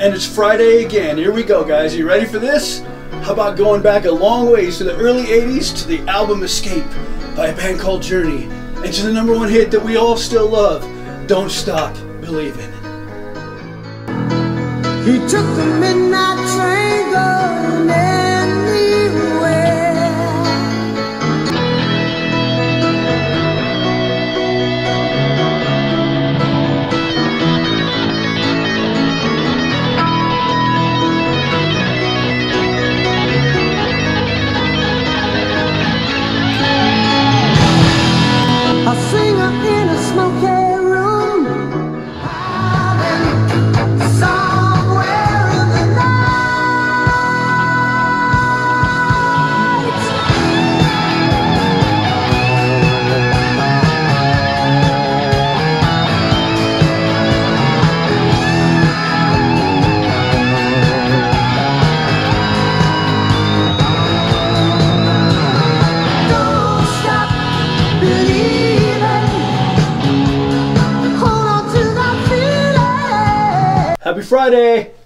And it's Friday again. Here we go, guys. You ready for this? How about going back a long ways to the early 80s to the album Escape by a band called Journey and to the number one hit that we all still love Don't Stop Believing. He took the midnight Happy Friday!